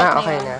Ah, okay na.